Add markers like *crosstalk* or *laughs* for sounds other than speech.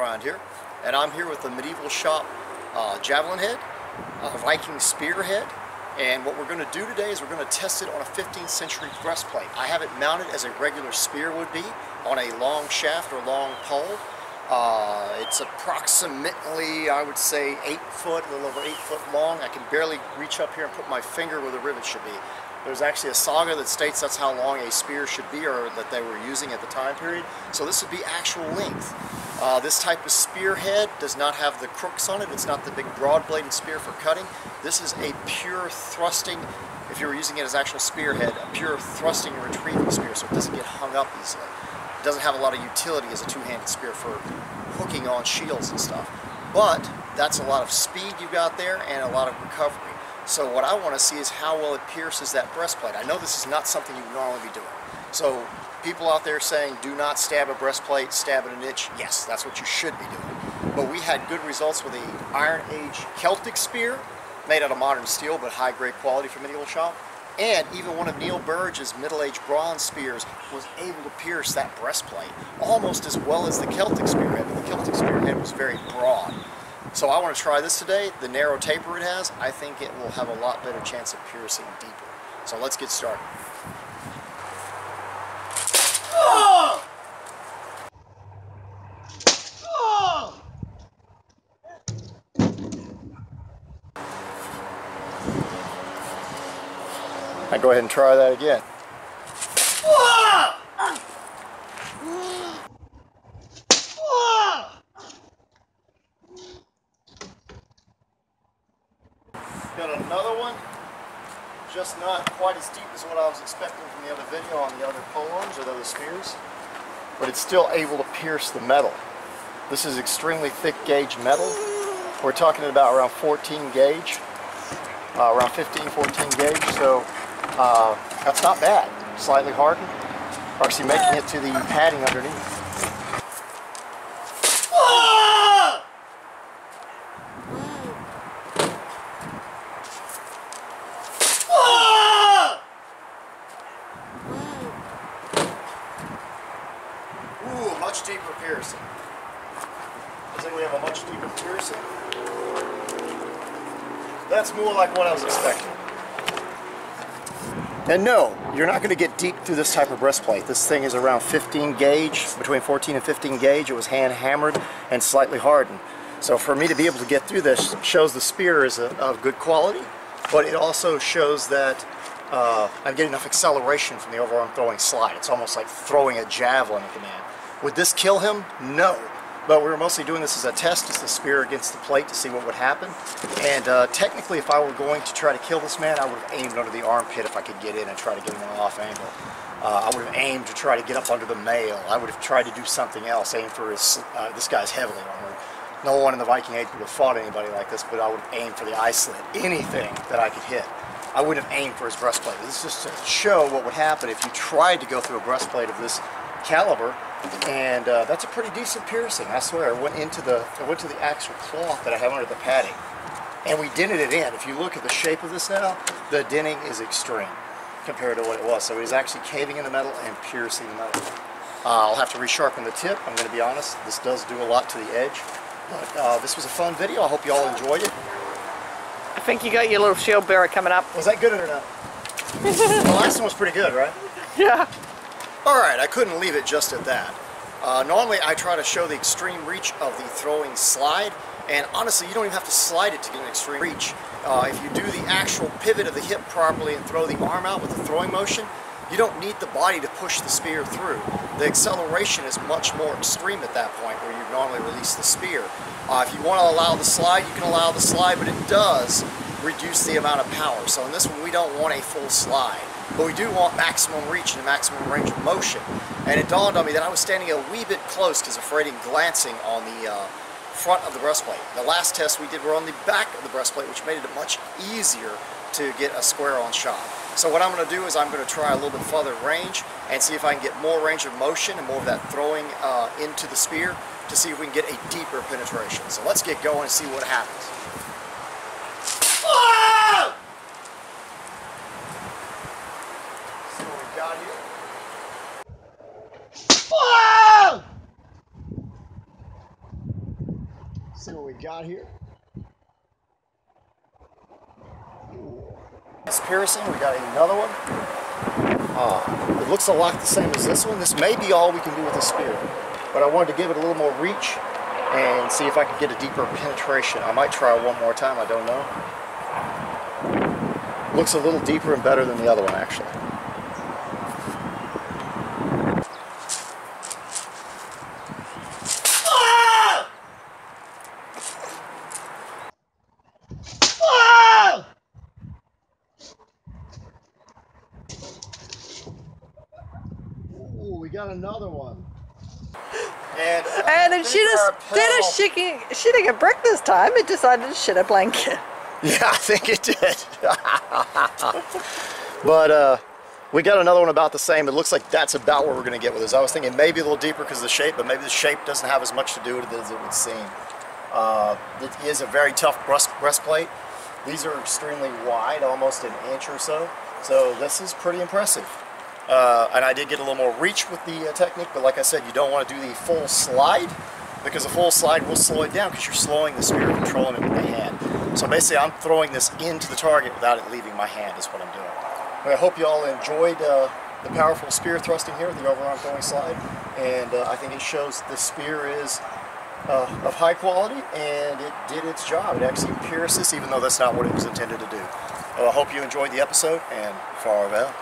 around here, and I'm here with the Medieval Shoppe uh, Javelin Head, a Viking Spearhead, and what we're going to do today is we're going to test it on a 15th century breastplate. I have it mounted as a regular spear would be on a long shaft or long pole. Uh, it's approximately, I would say, 8 foot, a little over 8 foot long. I can barely reach up here and put my finger where the rivet should be. There's actually a saga that states that's how long a spear should be or that they were using at the time period. So this would be actual length. Uh, this type of spearhead does not have the crooks on it. It's not the big broad bladed spear for cutting. This is a pure thrusting, if you were using it as actual spearhead, a pure thrusting and retrieving spear so it doesn't get hung up easily. It doesn't have a lot of utility as a two-handed spear for hooking on shields and stuff. But that's a lot of speed you got there and a lot of recovery. So what I want to see is how well it pierces that breastplate. I know this is not something you would normally be doing. So people out there saying do not stab a breastplate, stab at an niche, yes, that's what you should be doing. But we had good results with the Iron Age Celtic spear, made out of modern steel but high grade quality from Medieval Shoppe. And even one of Neil Burridge's middle-aged bronze spears was able to pierce that breastplate almost as well as the Celtic spearhead, but the Celtic spearhead was very broad. So I want to try this today. The narrow taper it has, I think it will have a lot better chance of piercing deeper. So let's get started. I go ahead and try that again. Got another one, just not quite as deep as what I was expecting from the other video on the other polearms or the other spears, but it's still able to pierce the metal. This is extremely thick gauge metal. We're talking about around 14 gauge, uh, around 15, 14 gauge, so uh, that's not bad. Slightly hardened, actually making it to the padding underneath. Ooh, much deeper piercing. Looks like we have a much deeper piercing. That's more like what I was expecting. And no, you're not going to get deep through this type of breastplate. This thing is around 15 gauge, between 14 and 15 gauge. It was hand hammered and slightly hardened. So for me to be able to get through this shows the spear is a, of good quality, but it also shows that uh, I'm getting enough acceleration from the overarm throwing slide. It's almost like throwing a javelin at the man. Would this kill him? No. But we were mostly doing this as a test, as the spear against the plate to see what would happen. And uh, technically, if I were going to try to kill this man, I would have aimed under the armpit if I could get in and try to get him an off angle. Uh, I would have aimed to try to get up under the mail. I would have tried to do something else, aim for his, uh, this guy's heavily armored. No one in the Viking Age would have fought anybody like this, but I would have aimed for the eye slit, anything that I could hit. I wouldn't have aimed for his breastplate. This is just to show what would happen if you tried to go through a breastplate of this caliber and uh, that's a pretty decent piercing. I swear, it went into the it went to the actual cloth that I have under the padding, and we dented it in. If you look at the shape of this now, the denting is extreme compared to what it was. So it is actually caving in the metal and piercing the metal. Uh, I'll have to resharpen the tip. I'm going to be honest. This does do a lot to the edge, but uh, this was a fun video. I hope you all enjoyed it. I think you got your little shield bearer coming up. Was that good or not? *laughs* the last one was pretty good, right? Yeah. Alright, I couldn't leave it just at that. Uh, normally I try to show the extreme reach of the throwing slide, and honestly you don't even have to slide it to get an extreme reach. Uh, if you do the actual pivot of the hip properly and throw the arm out with the throwing motion, you don't need the body to push the spear through. The acceleration is much more extreme at that point where you normally release the spear. Uh, if you want to allow the slide, you can allow the slide, but it does reduce the amount of power. So in this one, we don't want a full slide. But we do want maximum reach and a maximum range of motion. And it dawned on me that I was standing a wee bit close because of of glancing on the uh, front of the breastplate. The last test we did were on the back of the breastplate, which made it much easier to get a square on shot. So what I'm going to do is I'm going to try a little bit further range and see if I can get more range of motion and more of that throwing uh, into the spear to see if we can get a deeper penetration. So let's get going and see what happens. See what we got here. See what we got here. It's piercing. We got another one. Uh, it looks a lot the same as this one. This may be all we can do with the spear, but I wanted to give it a little more reach and see if I could get a deeper penetration. I might try one more time. I don't know. Looks a little deeper and better than the other one, actually. We got another one. And, uh, And it I she just did a pal- shitting, shitting a brick this time. It decided to shit a blanket. *laughs* Yeah, I think it did. *laughs* but uh, we got another one about the same. It looks like that's about what we're going to get with this. I was thinking maybe a little deeper because of the shape, but maybe the shape doesn't have as much to do with it as it would seem. Uh, it is a very tough breast, breastplate. These are extremely wide, almost an inch or so. So this is pretty impressive. Uh, and I did get a little more reach with the uh, technique, but like I said, you don't want to do the full slide because a full slide will slow it down because you're slowing the spear, controlling it with the hand. So basically, I'm throwing this into the target without it leaving my hand is what I'm doing. But I hope you all enjoyed uh, the powerful spear thrusting here with the overarm throwing slide, and uh, I think it shows the spear is uh, of high quality and it did its job. It actually pierces, even though that's not what it was intended to do. Well, I hope you enjoyed the episode, and farewell.